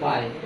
拜